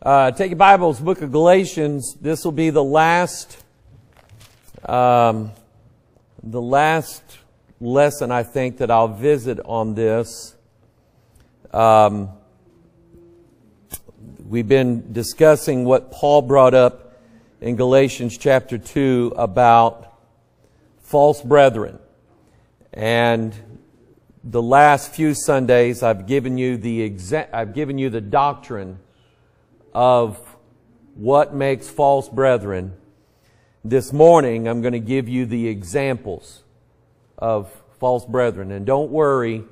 Uh, take your Bibles, book of Galatians. This will be the last, um, the last lesson I think that I'll visit on this. Um, we've been discussing what Paul brought up in Galatians chapter 2 about false brethren. And the last few Sundays I've given you the exa- I've given you the doctrine of what makes false brethren. This morning, I'm going to give you the examples of false brethren. And don't worry,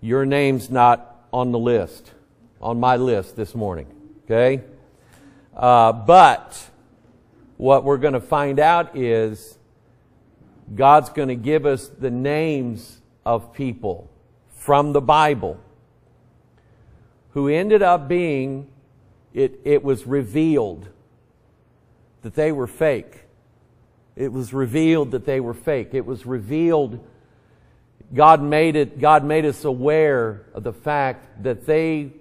your name's not on the list, on my list this morning. Okay? Uh, but what we're going to find out is God's going to give us the names of people from the Bible who ended up being it, it was revealed that they were fake. It was revealed that they were fake. It was revealed, God made it, God made us aware of the fact that they,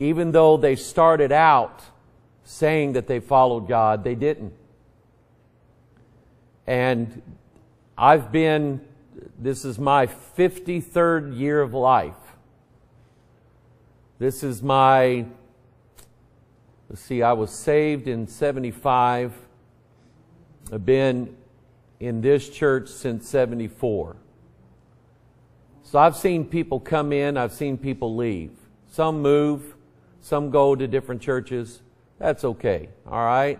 even though they started out saying that they followed God, they didn't. And I've been, this is my 53rd year of life. This is my Let's see, I was saved in 75. I've been in this church since 74. So I've seen people come in, I've seen people leave. Some move, some go to different churches. That's okay, all right?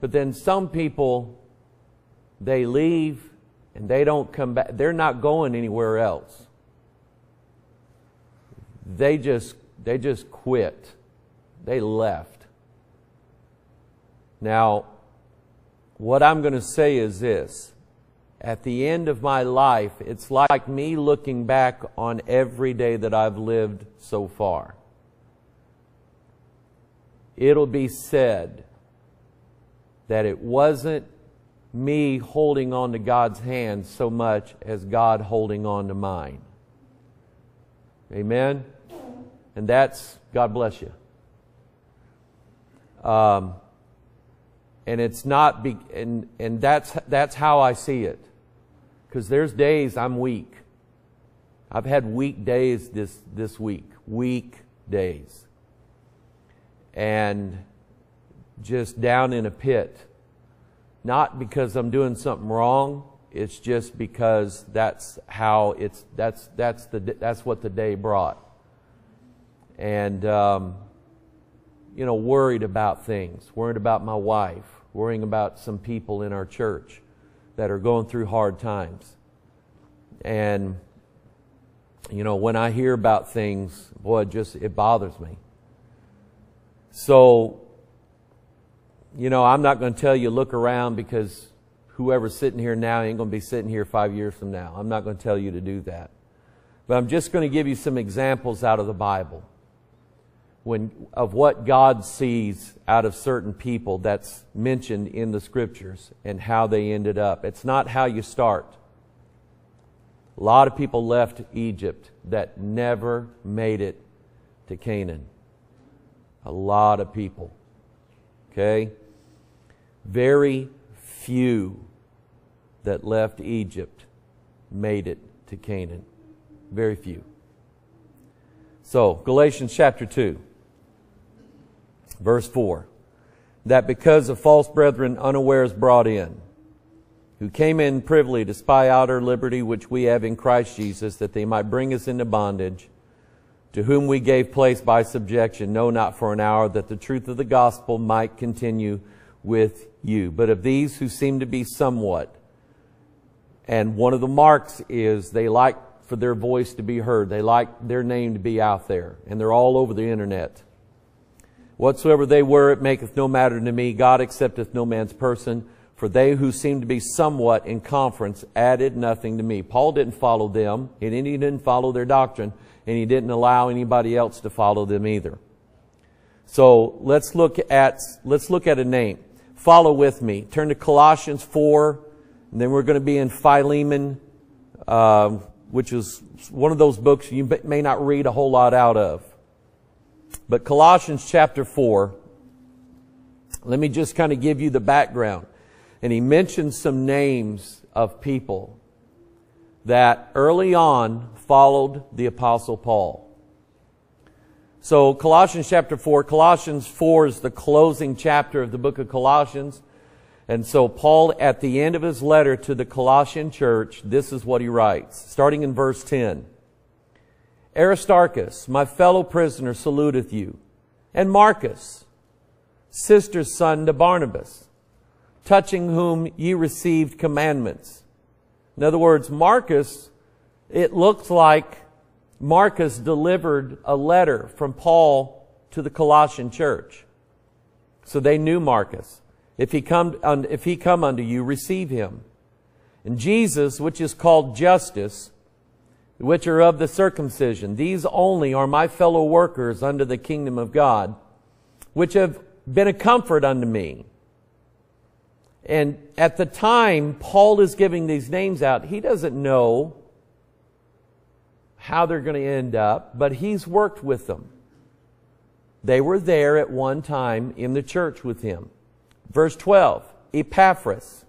But then some people, they leave and they don't come back. They're not going anywhere else. They just, they just quit. They left. Now, what I'm going to say is this. At the end of my life, it's like me looking back on every day that I've lived so far. It'll be said that it wasn't me holding on to God's hand so much as God holding on to mine. Amen? And that's, God bless you. Um, and it's not, be, and, and that's, that's how I see it. Because there's days I'm weak. I've had weak days this, this week. Weak days. And just down in a pit. Not because I'm doing something wrong. It's just because that's how it's, that's, that's the, that's what the day brought. And, um, you know, worried about things, worried about my wife, worrying about some people in our church that are going through hard times. And, you know, when I hear about things, boy, it just, it bothers me. So, you know, I'm not going to tell you look around because whoever's sitting here now ain't going to be sitting here five years from now. I'm not going to tell you to do that. But I'm just going to give you some examples out of the Bible when, of what God sees out of certain people that's mentioned in the scriptures and how they ended up. It's not how you start. A lot of people left Egypt that never made it to Canaan. A lot of people. Okay? Very few that left Egypt made it to Canaan. Very few. So, Galatians chapter 2. Verse 4 that because of false brethren unawares brought in, who came in privily to spy out our liberty which we have in Christ Jesus, that they might bring us into bondage, to whom we gave place by subjection, no, not for an hour, that the truth of the gospel might continue with you. But of these who seem to be somewhat, and one of the marks is they like for their voice to be heard. They like their name to be out there, and they're all over the internet. Whatsoever they were, it maketh no matter to me. God accepteth no man's person. For they who seemed to be somewhat in conference added nothing to me. Paul didn't follow them, and he didn't follow their doctrine, and he didn't allow anybody else to follow them either. So let's look at, let's look at a name. Follow with me. Turn to Colossians 4, and then we're going to be in Philemon, uh, which is one of those books you may not read a whole lot out of. But Colossians chapter 4, let me just kind of give you the background. And he mentions some names of people that early on followed the apostle Paul. So Colossians chapter 4, Colossians 4 is the closing chapter of the book of Colossians. And so Paul, at the end of his letter to the Colossian church, this is what he writes, starting in verse 10. Aristarchus, my fellow prisoner, saluteth you, and Marcus, sister's son to Barnabas, touching whom ye received commandments. In other words, Marcus, it looks like Marcus delivered a letter from Paul to the Colossian church. So they knew Marcus. If he come, if he come unto you, receive him. And Jesus, which is called Justus, which are of the circumcision, these only are my fellow workers under the kingdom of God, which have been a comfort unto me. And at the time Paul is giving these names out, he doesn't know how they're going to end up, but he's worked with them. They were there at one time in the church with him. Verse 12, Epaphras,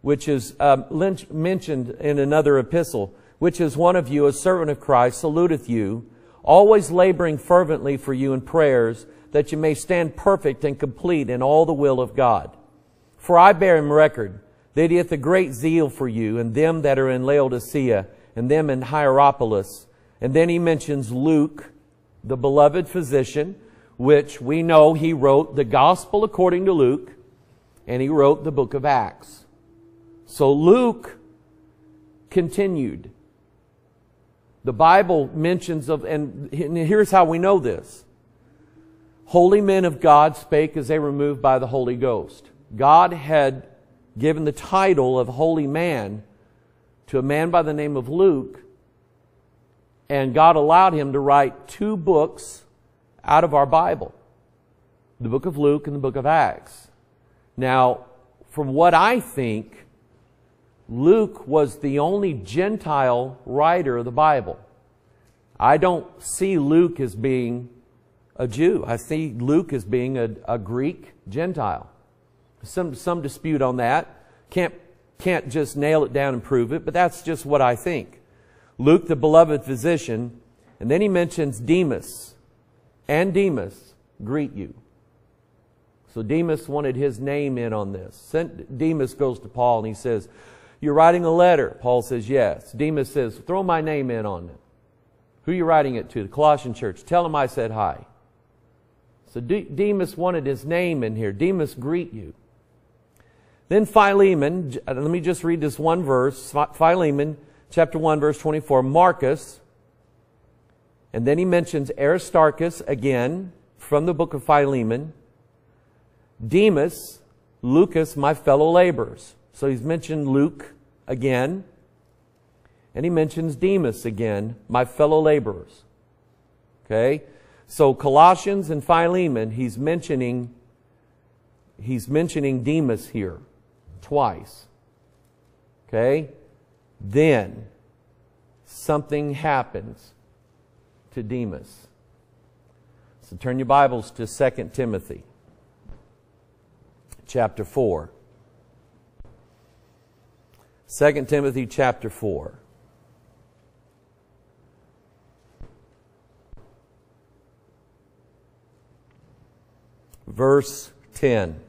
which is um, mentioned in another epistle, which is one of you, a servant of Christ, saluteth you, always laboring fervently for you in prayers, that you may stand perfect and complete in all the will of God. For I bear him record that he hath a great zeal for you, and them that are in Laodicea, and them in Hierapolis. And then he mentions Luke, the beloved physician, which we know he wrote the gospel according to Luke, and he wrote the book of Acts. So Luke continued. The Bible mentions of, and here's how we know this. Holy men of God spake as they were moved by the Holy Ghost. God had given the title of holy man to a man by the name of Luke, and God allowed him to write two books out of our Bible the book of Luke and the book of Acts. Now, from what I think, Luke was the only Gentile writer of the Bible. I don't see Luke as being a Jew. I see Luke as being a, a Greek Gentile. Some, some dispute on that. Can't, can't just nail it down and prove it, but that's just what I think. Luke, the beloved physician, and then he mentions Demas. And Demas greet you. So Demas wanted his name in on this. Demas goes to Paul and he says, You're writing a letter. Paul says, Yes. Demas says, Throw my name in on it. Who are you writing it to? The Colossian church. Tell them I said hi. So Demas wanted his name in here. Demas greet you. Then Philemon, uh, let me just read this one verse. Philemon, chapter 1, verse 24. Marcus, and then he mentions Aristarchus again from the book of Philemon. Demas, Lucas, my fellow laborers. So he's mentioned Luke again. And he mentions Demas again, my fellow laborers. Okay? So Colossians and Philemon, he's mentioning, he's mentioning Demas here twice. Okay? Then something happens to Demas. So turn your Bibles to 2 Timothy chapter 4. 2 Timothy chapter 4. Verse 10. In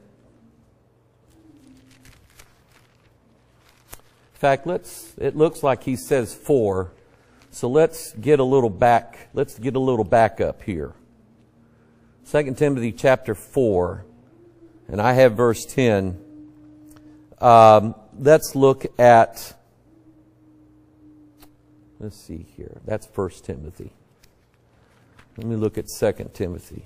fact, let's, it looks like he says 4. So let's get a little back, let's get a little back up here. 2 Timothy chapter 4 and I have verse 10. Um, let's look at, let's see here. That's First Timothy. Let me look at Second Timothy.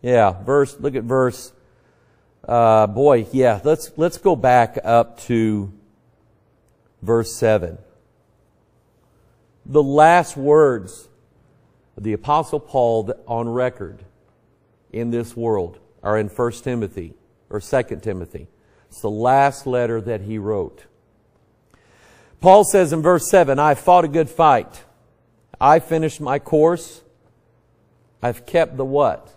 Yeah, verse, look at verse, uh, boy, yeah, let's, let's go back up to verse 7. The last words of the Apostle Paul on record in this world are in 1 Timothy or 2 Timothy. It's the last letter that he wrote. Paul says in verse 7, I fought a good fight. I finished my course. I've kept the what?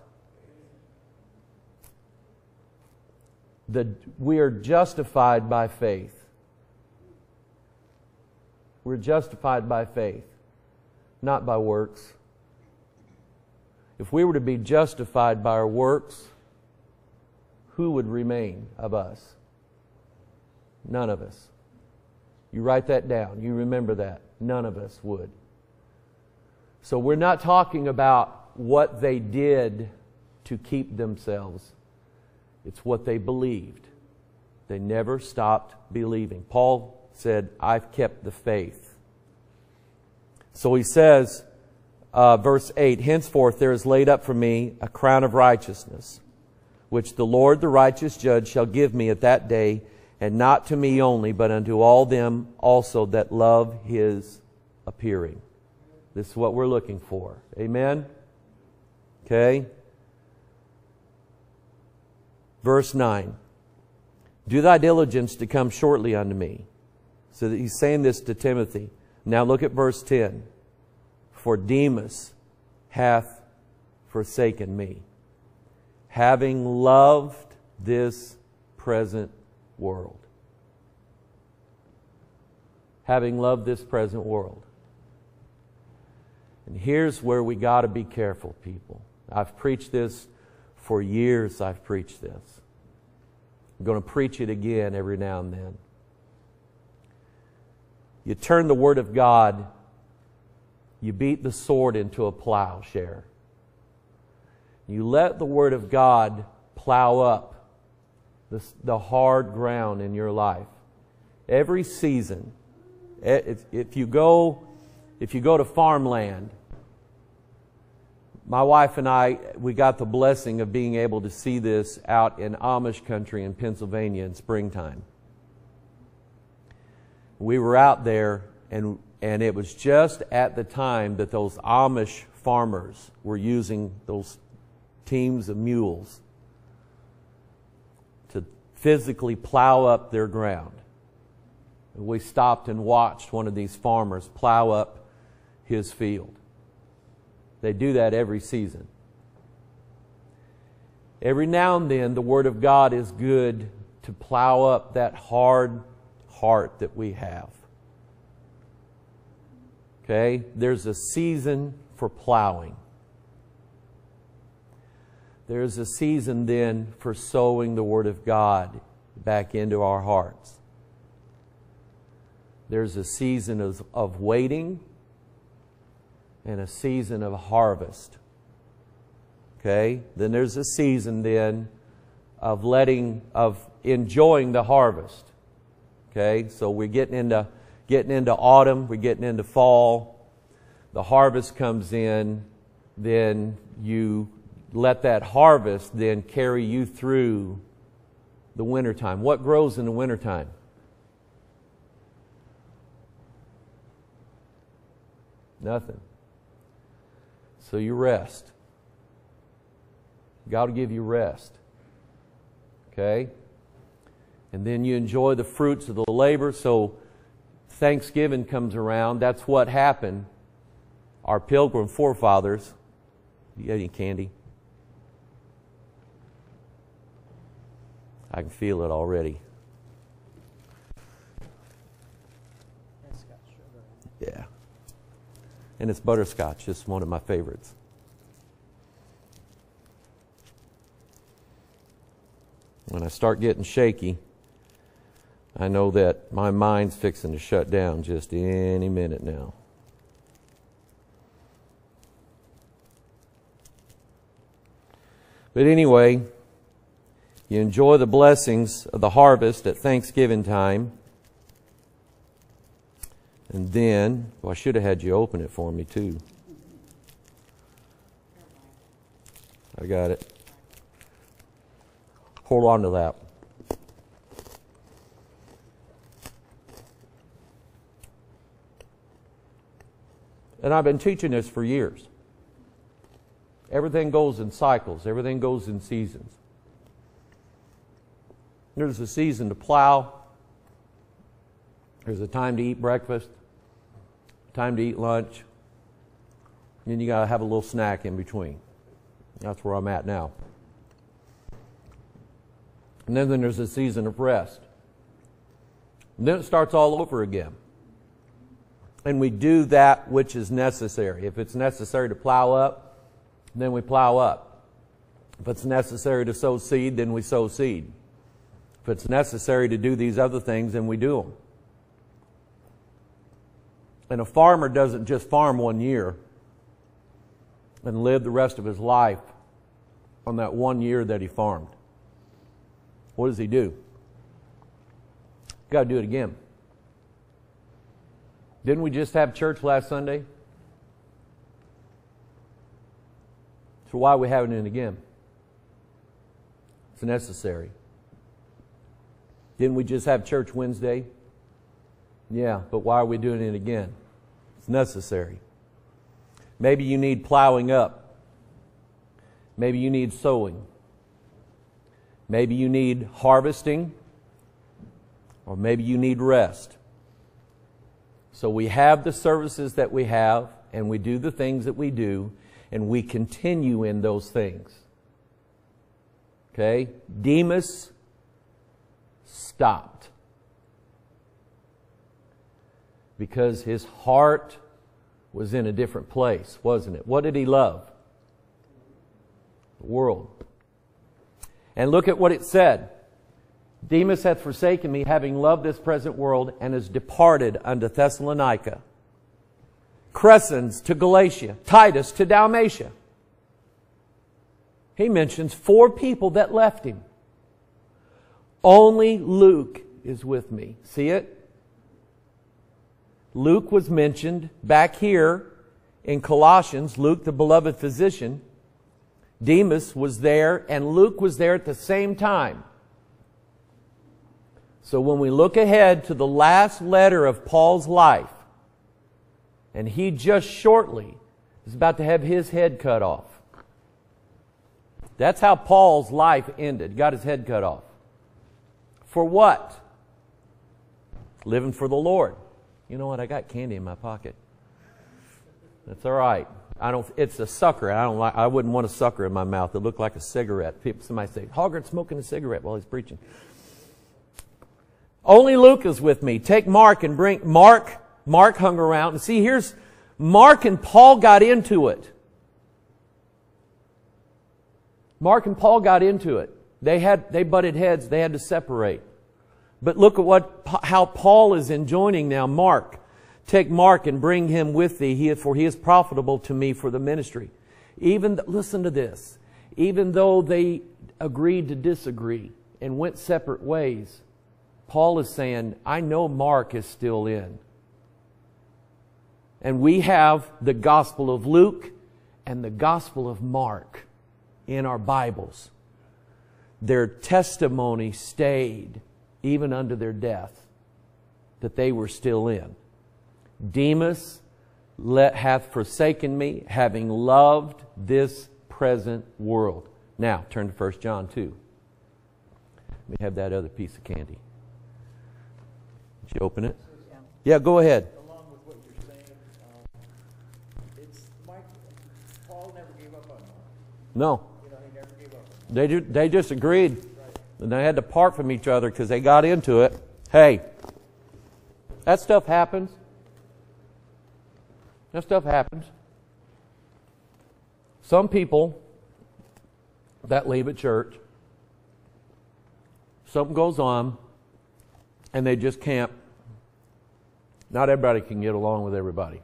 The, we are justified by faith. We're justified by faith, not by works. If we were to be justified by our works, who would remain of us? None of us. You write that down. You remember that. None of us would. So we're not talking about what they did to keep themselves, it's what they believed. They never stopped believing. Paul said, I've kept the faith. So he says, uh, verse 8, Henceforth there is laid up for me a crown of righteousness, which the Lord, the righteous judge, shall give me at that day, and not to me only, but unto all them also that love his appearing. This is what we're looking for. Amen? Okay? Verse 9 Do thy diligence to come shortly unto me. So that he's saying this to Timothy. Now look at verse 10. For Demas hath forsaken me, having loved this present world. Having loved this present world. And here's where we got to be careful, people. I've preached this for years, I've preached this. I'm going to preach it again every now and then. You turn the Word of God, you beat the sword into a plowshare. You let the Word of God plow up the, the hard ground in your life. Every season, if, if you go, if you go to farmland, my wife and I, we got the blessing of being able to see this out in Amish country in Pennsylvania in springtime. We were out there, and, and it was just at the time that those Amish farmers were using those teams of mules to physically plow up their ground. We stopped and watched one of these farmers plow up his field. They do that every season. Every now and then, the Word of God is good to plow up that hard heart that we have. Okay? There's a season for plowing. There's a season then for sowing the Word of God back into our hearts. There's a season of, of waiting and a season of harvest. Okay? Then there's a season then of letting, of enjoying the harvest. Okay? So we're getting into, getting into autumn, we're getting into fall. The harvest comes in, then you let that harvest then carry you through the wintertime. What grows in the wintertime? Nothing. So you rest. God will give you rest. Okay? And then you enjoy the fruits of the labor. So Thanksgiving comes around. That's what happened. Our pilgrim forefathers. You got any candy? I can feel it already. Yeah and it's butterscotch. It's one of my favorites. When I start getting shaky, I know that my mind's fixing to shut down just any minute now. But anyway, you enjoy the blessings of the harvest at Thanksgiving time. And then, well, I should have had you open it for me too. I got it. Hold on to that. And I've been teaching this for years. Everything goes in cycles, everything goes in seasons. There's a season to plow, there's a time to eat breakfast, time to eat lunch, Then you got to have a little snack in between. That's where I'm at now. And then, then there's a season of rest. And then it starts all over again. And we do that which is necessary. If it's necessary to plow up, then we plow up. If it's necessary to sow seed, then we sow seed. If it's necessary to do these other things, then we do them. And a farmer doesn't just farm one year and live the rest of his life on that one year that he farmed. What does he do? Got to do it again. Didn't we just have church last Sunday? So why are we having it again? It's necessary. Didn't we just have church Wednesday? Yeah, but why are we doing it again? It's necessary. Maybe you need plowing up. Maybe you need sowing. Maybe you need harvesting. Or maybe you need rest. So we have the services that we have, and we do the things that we do, and we continue in those things. Okay? Demas stopped because his heart was in a different place, wasn't it? What did he love? The world. And look at what it said. Demas hath forsaken me, having loved this present world, and has departed unto Thessalonica. Crescens to Galatia, Titus to Dalmatia. He mentions four people that left him. Only Luke is with me. See it? Luke was mentioned back here in Colossians, Luke, the beloved physician. Demas was there, and Luke was there at the same time. So when we look ahead to the last letter of Paul's life, and he just shortly is about to have his head cut off. That's how Paul's life ended. Got his head cut off. For what? Living for the Lord. You know what? I got candy in my pocket. That's all right. I don't. It's a sucker. I don't like. I wouldn't want a sucker in my mouth. It looked like a cigarette. People, somebody say, "Hoggard's smoking a cigarette while he's preaching." Only Luke is with me. Take Mark and bring Mark. Mark hung around and see. Here's Mark and Paul got into it. Mark and Paul got into it. They had they butted heads. They had to separate. But look at what, how Paul is enjoining now Mark. Take Mark and bring him with thee, He for he is profitable to me for the ministry. Even, listen to this, even though they agreed to disagree and went separate ways, Paul is saying, I know Mark is still in. And we have the Gospel of Luke and the Gospel of Mark in our Bibles. Their testimony stayed even unto their death, that they were still in. Demas let, hath forsaken me, having loved this present world. Now, turn to 1 John 2. Let me have that other piece of candy. Did you open it? Yeah, go ahead. Saying, um. No. You know, he never gave up on Mark. They, they just agreed. And they had to part from each other because they got into it. Hey, that stuff happens. That stuff happens. Some people that leave a church, something goes on, and they just can't. Not everybody can get along with everybody.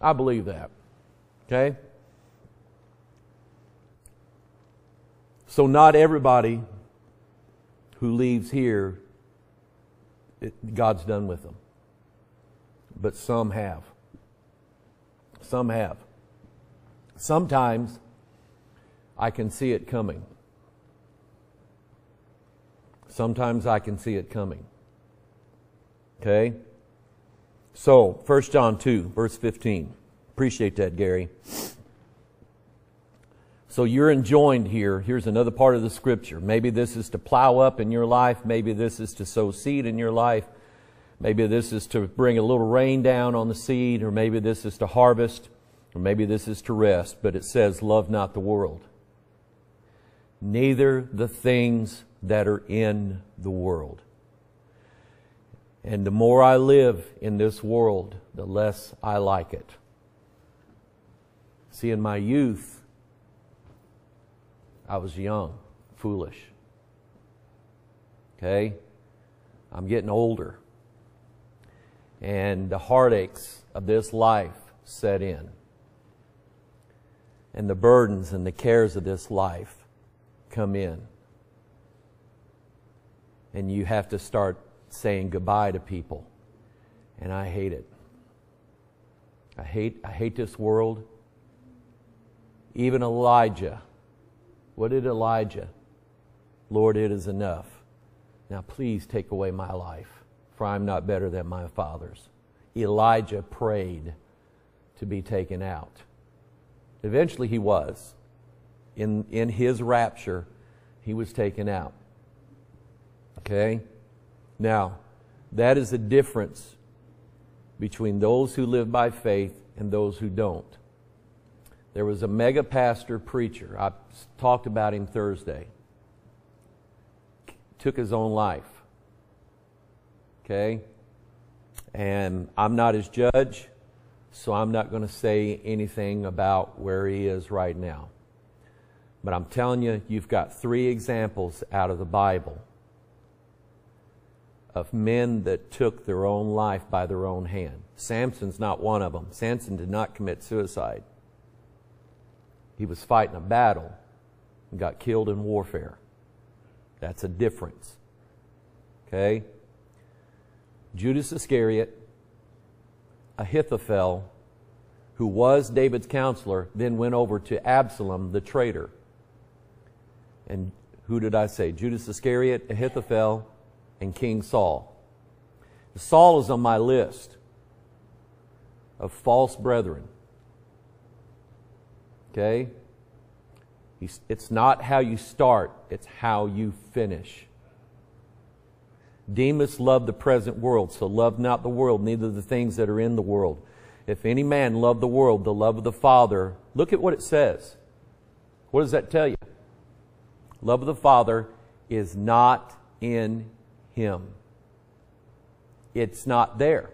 I believe that. Okay? So, not everybody who leaves here, it, God's done with them. But some have. Some have. Sometimes I can see it coming. Sometimes I can see it coming. Okay? So, 1 John 2, verse 15. Appreciate that, Gary. So you're enjoined here. Here's another part of the scripture. Maybe this is to plow up in your life. Maybe this is to sow seed in your life. Maybe this is to bring a little rain down on the seed, or maybe this is to harvest, or maybe this is to rest. But it says, Love not the world, neither the things that are in the world. And the more I live in this world, the less I like it. See, in my youth, I was young, foolish. Okay? I'm getting older. And the heartaches of this life set in. And the burdens and the cares of this life come in. And you have to start saying goodbye to people. And I hate it. I hate, I hate this world. Even Elijah. What did Elijah? Lord, it is enough. Now please take away my life, for I'm not better than my fathers. Elijah prayed to be taken out. Eventually he was. In, in his rapture, he was taken out. Okay? Now, that is the difference between those who live by faith and those who don't. There was a mega pastor preacher. I talked about him Thursday. Took his own life. Okay? And I'm not his judge, so I'm not going to say anything about where he is right now. But I'm telling you, you've got three examples out of the Bible of men that took their own life by their own hand. Samson's not one of them. Samson did not commit suicide. He was fighting a battle and got killed in warfare. That's a difference. Okay? Judas Iscariot, Ahithophel, who was David's counselor, then went over to Absalom, the traitor. And who did I say? Judas Iscariot, Ahithophel, and King Saul. Saul is on my list of false brethren. Okay? It's not how you start, it's how you finish. Demas loved the present world, so love not the world, neither the things that are in the world. If any man love the world, the love of the Father, look at what it says. What does that tell you? Love of the Father is not in him. It's not there.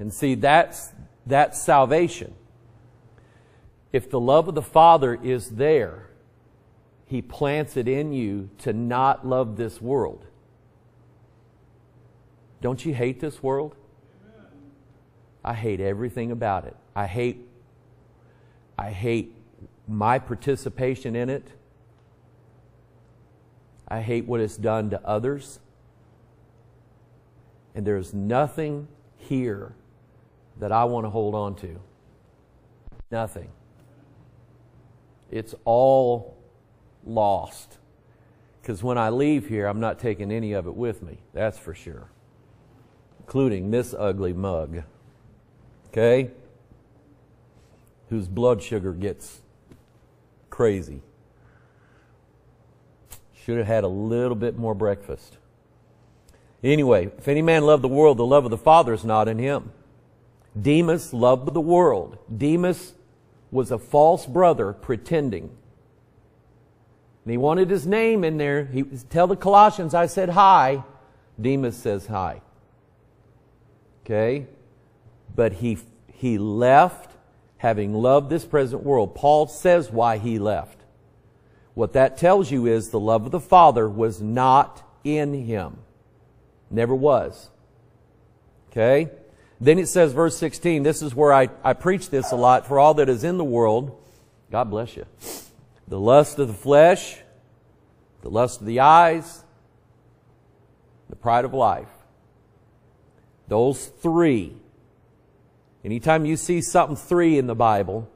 And see, that's, that's salvation. If the love of the Father is there, He plants it in you to not love this world. Don't you hate this world? I hate everything about it. I hate I hate my participation in it. I hate what it's done to others. And there's nothing here that I want to hold on to. Nothing. It's all lost. Because when I leave here, I'm not taking any of it with me. That's for sure. Including this ugly mug. Okay? Whose blood sugar gets crazy. Should have had a little bit more breakfast. Anyway, if any man love the world, the love of the Father is not in him. Demas loved the world. Demas was a false brother pretending. And he wanted his name in there. He tell the Colossians, I said hi. Demas says hi. Okay? But he he left having loved this present world. Paul says why he left. What that tells you is the love of the Father was not in him. Never was. Okay? Then it says, verse 16, this is where I, I preach this a lot. For all that is in the world, God bless you. The lust of the flesh, the lust of the eyes, the pride of life. Those three. Anytime you see something three in the Bible,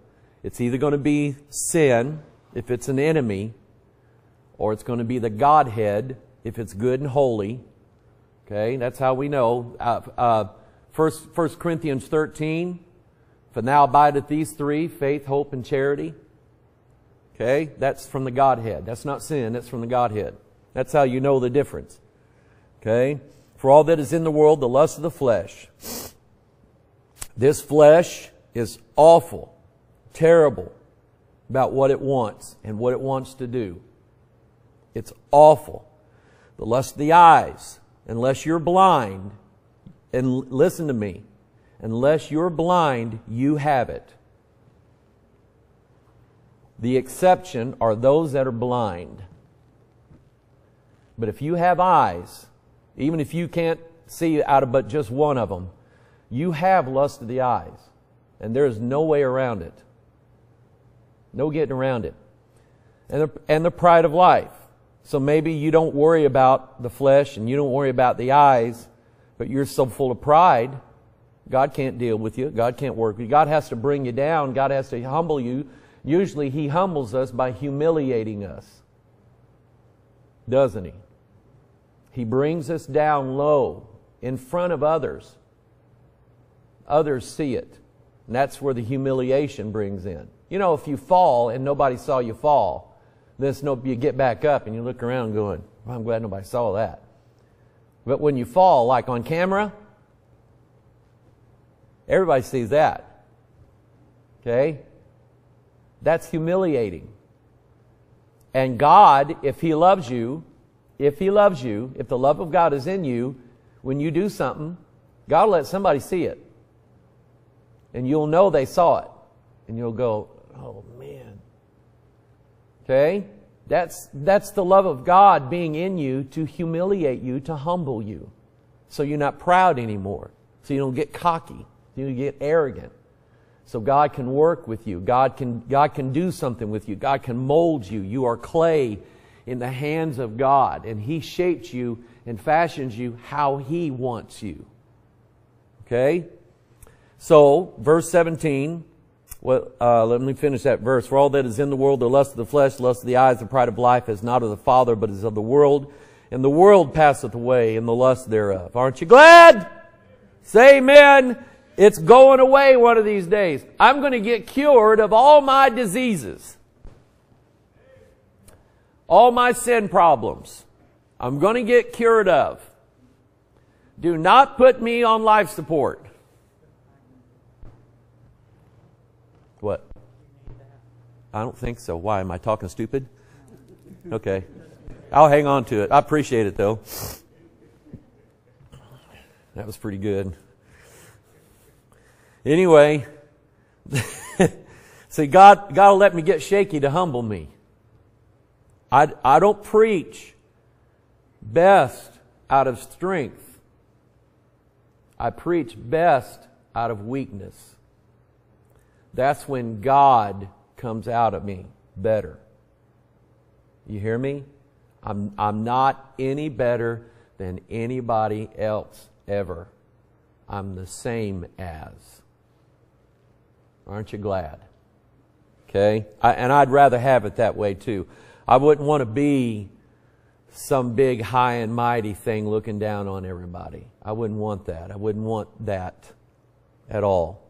it's either going to be sin, if it's an enemy, or it's going to be the Godhead if it's good and holy. Okay, that's how we know. Uh, uh, First, 1 Corinthians 13, for now abideth these three, faith, hope, and charity. Okay, that's from the Godhead. That's not sin, that's from the Godhead. That's how you know the difference. Okay, For all that is in the world, the lust of the flesh. This flesh is awful, terrible about what it wants and what it wants to do. It's awful. The lust of the eyes, unless you're blind, and listen to me, unless you're blind, you have it. The exception are those that are blind. But if you have eyes, even if you can't see out of but just one of them, you have lust of the eyes. And there is no way around it. No getting around it. And the, and the pride of life. So maybe you don't worry about the flesh and you don't worry about the eyes, but you're so full of pride, God can't deal with you. God can't work with you. God has to bring you down. God has to humble you. Usually He humbles us by humiliating us. Doesn't He? He brings us down low in front of others. Others see it. And that's where the humiliation brings in. You know, if you fall and nobody saw you fall, then no, you get back up and you look around going, well, I'm glad nobody saw that. But when you fall, like on camera, everybody sees that. Okay? That's humiliating. And God, if He loves you, if He loves you, if the love of God is in you, when you do something, God will let somebody see it. And you'll know they saw it. And you'll go, oh man. Okay? That's, that's the love of God being in you to humiliate you, to humble you. So you're not proud anymore. So you don't get cocky. You don't get arrogant. So God can work with you. God can, God can do something with you. God can mold you. You are clay in the hands of God, and He shapes you and fashions you how He wants you. Okay? So, verse 17, well, uh, let me finish that verse. For all that is in the world, the lust of the flesh, lust of the eyes, the pride of life, is not of the Father, but is of the world. And the world passeth away, and the lust thereof. Aren't you glad? Say amen. It's going away one of these days. I'm going to get cured of all my diseases all my sin problems. I'm going to get cured of. Do not put me on life support. What? I don't think so. Why? Am I talking stupid? Okay. I'll hang on to it. I appreciate it though. That was pretty good. Anyway, see, God, God will let me get shaky to humble me. I, I don't preach best out of strength. I preach best out of weakness. That's when God comes out of me better. You hear me? I'm, I'm not any better than anybody else ever. I'm the same as. Aren't you glad? Okay? I, and I'd rather have it that way too. I wouldn't want to be some big high and mighty thing looking down on everybody. I wouldn't want that. I wouldn't want that at all.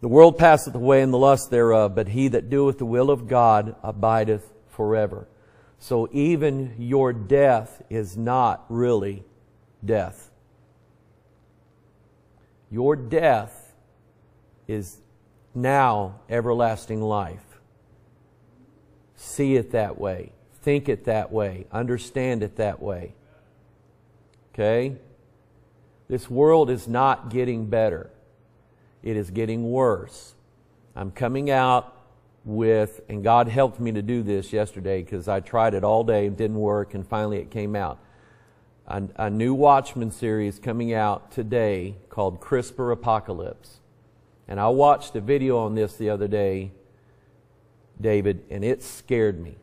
The world passeth away and the lust thereof, but he that doeth the will of God abideth forever. So even your death is not really death. Your death is now everlasting life. See it that way. Think it that way. Understand it that way. Okay? This world is not getting better. It is getting worse. I'm coming out with, and God helped me to do this yesterday because I tried it all day, it didn't work, and finally it came out. A, a new Watchman series coming out today called CRISPR Apocalypse. And I watched a video on this the other day David, and it scared me.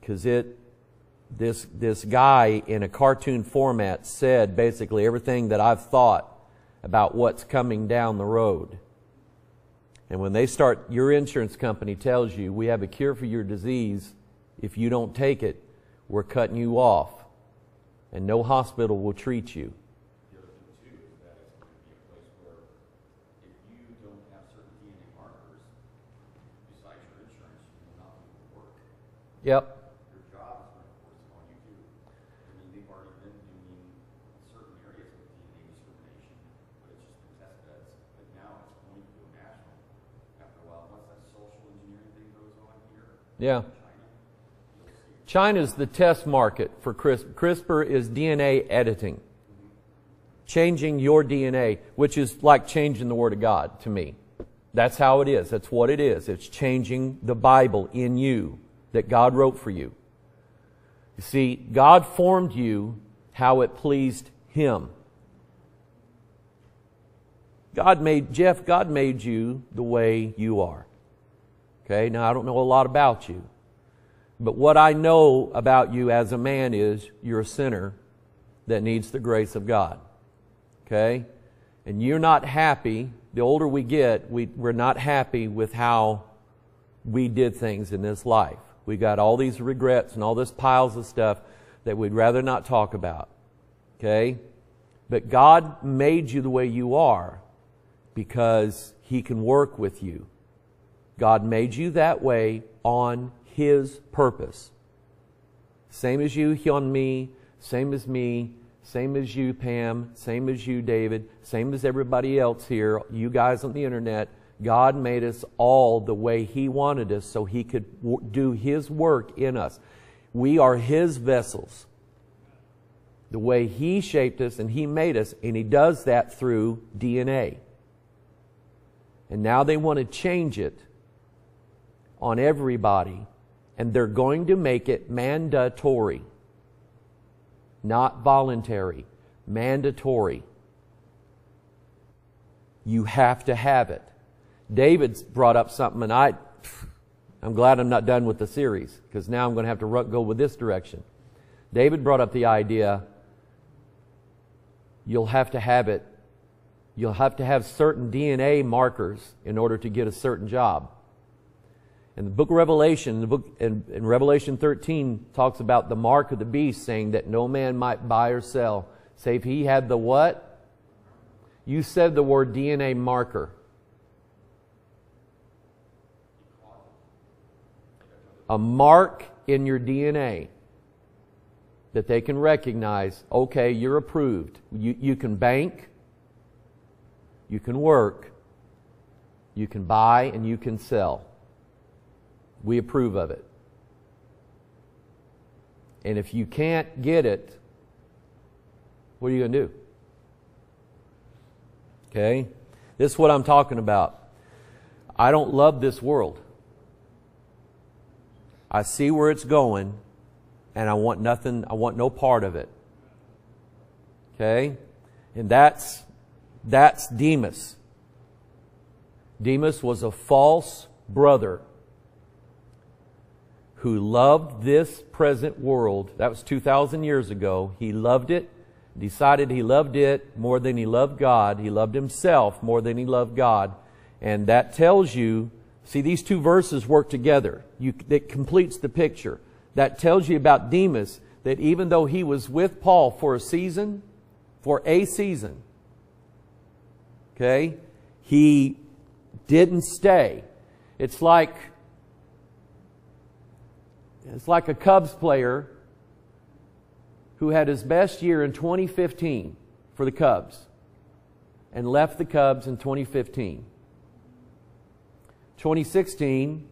Because it, this, this guy in a cartoon format said basically everything that I've thought about what's coming down the road. And when they start, your insurance company tells you, we have a cure for your disease. If you don't take it, we're cutting you off. And no hospital will treat you. Yep. Your job is going to force on you too. I mean, they've already been doing Yeah. China's the test market for CRISPR. CRISPR is DNA editing. Changing your DNA, which is like changing the Word of God to me. That's how it is. That's what it is. It's changing the Bible in you that God wrote for you. You see, God formed you how it pleased Him. God made, Jeff, God made you the way you are. Okay, now I don't know a lot about you. But what I know about you as a man is you're a sinner that needs the grace of God. Okay? And you're not happy. The older we get, we, we're not happy with how we did things in this life. We got all these regrets and all this piles of stuff that we'd rather not talk about. Okay? But God made you the way you are because He can work with you. God made you that way on His purpose. Same as you, Hyun me, same as me, same as you, Pam, same as you, David, same as everybody else here, you guys on the internet. God made us all the way He wanted us so He could do His work in us. We are His vessels. The way He shaped us and He made us, and He does that through DNA. And now they want to change it on everybody, and they're going to make it mandatory, not voluntary, mandatory. You have to have it. David's brought up something, and I, I'm glad I'm not done with the series because now I'm going to have to go with this direction. David brought up the idea you'll have to have it. You'll have to have certain DNA markers in order to get a certain job. And the book of Revelation, the book in, in, Revelation 13 talks about the mark of the beast, saying that no man might buy or sell, save he had the what? You said the word DNA marker. A mark in your DNA that they can recognize, okay, you're approved. You, you can bank, you can work, you can buy, and you can sell. We approve of it. And if you can't get it, what are you going to do? Okay? This is what I'm talking about. I don't love this world. I see where it's going, and I want nothing, I want no part of it. Okay? And that's, that's Demas. Demas was a false brother who loved this present world. That was 2,000 years ago. He loved it, decided he loved it more than he loved God. He loved himself more than he loved God. And that tells you, see, these two verses work together. You, it completes the picture. That tells you about Demas, that even though he was with Paul for a season, for a season, okay, he didn't stay. It's like it's like a Cubs player who had his best year in 2015 for the Cubs and left the Cubs in 2015. 2016,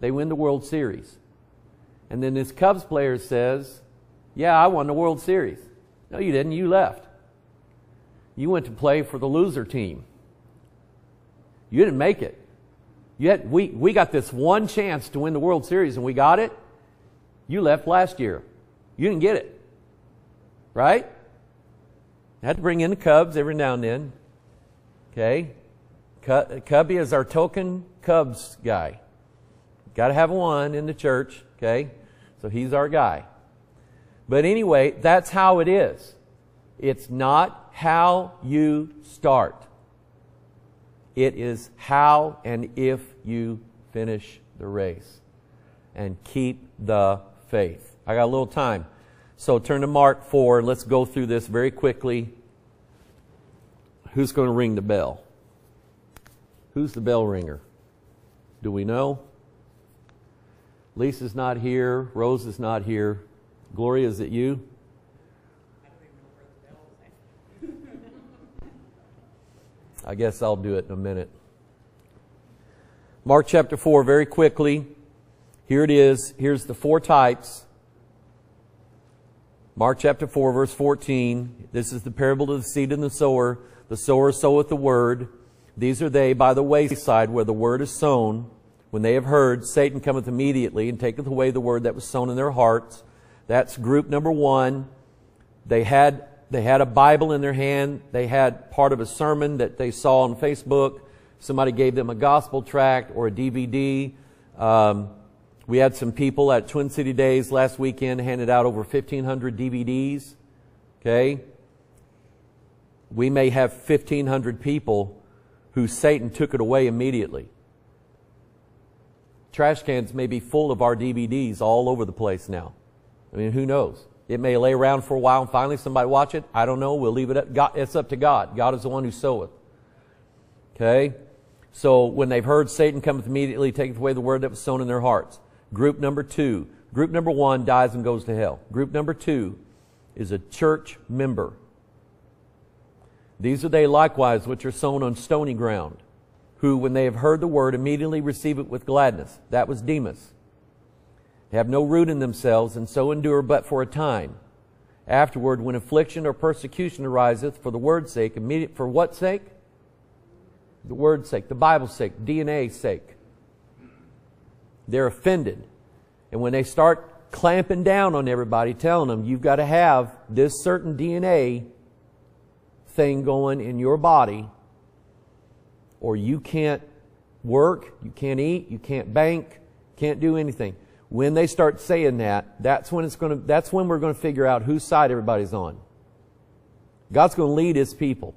they win the World Series. And then this Cubs player says, Yeah, I won the World Series. No, you didn't. You left. You went to play for the loser team. You didn't make it. You had, we, we got this one chance to win the World Series and we got it. You left last year. You didn't get it. Right? I had to bring in the Cubs every now and then. Okay? Cubby is our token Cubs guy. Got to have one in the church. Okay? So he's our guy. But anyway, that's how it is. It's not how you start. It is how and if you finish the race and keep the faith. I got a little time. So turn to Mark 4. Let's go through this very quickly. Who's going to ring the bell? Who's the bell ringer? Do we know? Lisa's not here. Rose is not here. Gloria, is it you? I guess I'll do it in a minute. Mark chapter 4, very quickly. Here it is. Here's the four types. Mark chapter 4, verse 14. This is the parable of the seed and the sower. The sower soweth the word. These are they by the wayside where the word is sown. When they have heard, Satan cometh immediately and taketh away the word that was sown in their hearts. That's group number one. They had, they had a Bible in their hand. They had part of a sermon that they saw on Facebook. Somebody gave them a gospel tract or a DVD. Um, we had some people at Twin City Days last weekend handed out over 1,500 DVDs. Okay? We may have 1,500 people who Satan took it away immediately. Trash cans may be full of our DVDs all over the place now. I mean, who knows? It may lay around for a while and finally somebody watch it. I don't know. We'll leave it up. God, it's up to God. God is the one who soweth. Okay? So when they've heard Satan cometh immediately, taketh away the word that was sown in their hearts. Group number two. Group number one dies and goes to hell. Group number two is a church member. These are they likewise which are sown on stony ground who, when they have heard the word, immediately receive it with gladness. That was Demas. They have no root in themselves, and so endure but for a time. Afterward, when affliction or persecution ariseth for the word's sake, immediate for what sake? The word's sake, the Bible's sake, DNA's sake. They're offended. And when they start clamping down on everybody, telling them you've got to have this certain DNA thing going in your body or you can't work, you can't eat, you can't bank, can't do anything. When they start saying that, that's when it's going to, that's when we're going to figure out whose side everybody's on. God's going to lead His people.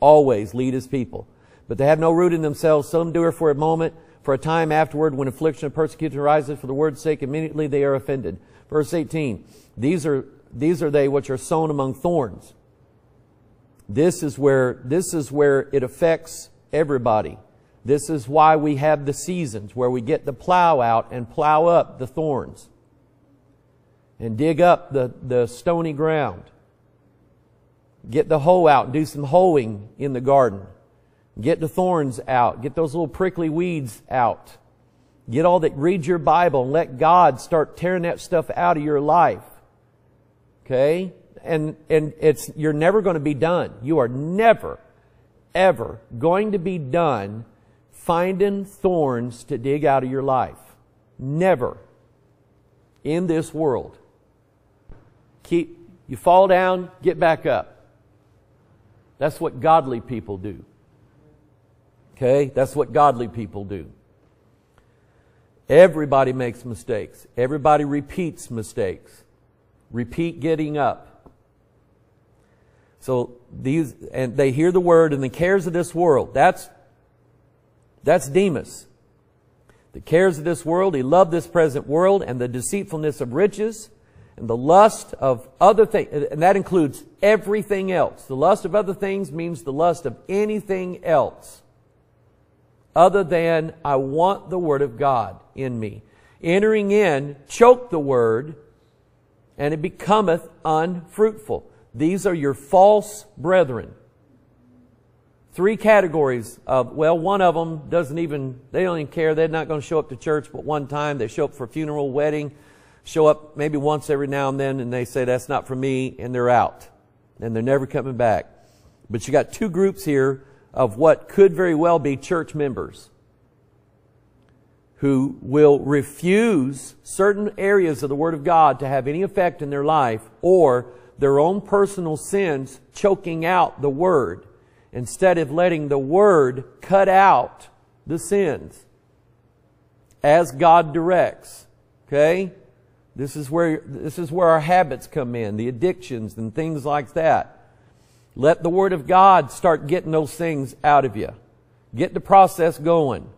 Always lead His people. But they have no root in themselves. Some do it for a moment, for a time afterward, when affliction and persecution arises for the word's sake, immediately they are offended. Verse 18. These are, these are they which are sown among thorns. This is where, this is where it affects everybody. This is why we have the seasons where we get the plow out and plow up the thorns and dig up the, the stony ground. Get the hoe out and do some hoeing in the garden. Get the thorns out. Get those little prickly weeds out. Get all that, read your Bible and let God start tearing that stuff out of your life. Okay? And, and it's, you're never going to be done. You are never ever going to be done finding thorns to dig out of your life. Never. In this world. Keep, you fall down, get back up. That's what godly people do. Okay? That's what godly people do. Everybody makes mistakes. Everybody repeats mistakes. Repeat getting up. So these, and they hear the word and the cares of this world. That's, that's Demas. The cares of this world, he loved this present world and the deceitfulness of riches and the lust of other things, and that includes everything else. The lust of other things means the lust of anything else other than I want the Word of God in me. Entering in, choke the Word, and it becometh unfruitful. These are your false brethren. Three categories of, well, one of them doesn't even, they don't even care. They're not going to show up to church but one time. They show up for funeral, wedding, show up maybe once every now and then and they say, that's not for me, and they're out. And they're never coming back. But you got two groups here of what could very well be church members who will refuse certain areas of the Word of God to have any effect in their life or their own personal sins choking out the Word instead of letting the Word cut out the sins as God directs. Okay? This is where, this is where our habits come in, the addictions and things like that. Let the Word of God start getting those things out of you. Get the process going.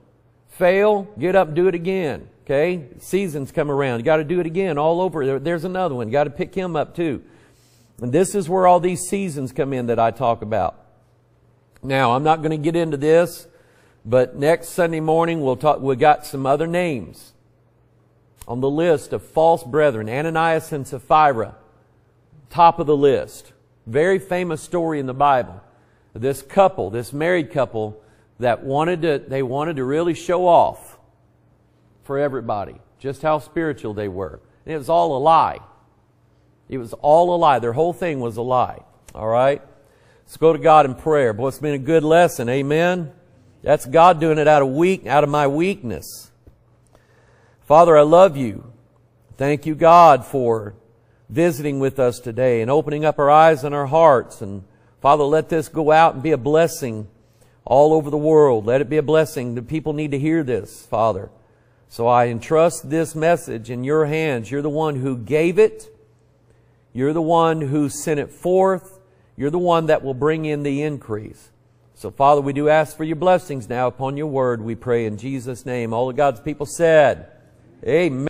Fail, get up, do it again. Okay? Seasons come around. You got to do it again all over. There's another one. You got to pick him up too. And this is where all these seasons come in that I talk about. Now, I'm not going to get into this, but next Sunday morning we'll talk, we got some other names on the list of false brethren. Ananias and Sapphira, top of the list. Very famous story in the Bible. This couple, this married couple that wanted to, they wanted to really show off for everybody. just how spiritual they were. And it was all a lie. It was all a lie. Their whole thing was a lie. All right? Let's go to God in prayer. Boy, it's been a good lesson. Amen. That's God doing it out of weak, out of my weakness. Father, I love you. Thank you, God, for visiting with us today and opening up our eyes and our hearts. And Father, let this go out and be a blessing all over the world. Let it be a blessing. The people need to hear this, Father. So I entrust this message in your hands. You're the one who gave it. You're the one who sent it forth. You're the one that will bring in the increase. So Father, we do ask for your blessings now upon your word. We pray in Jesus' name. All of God's people said, Amen.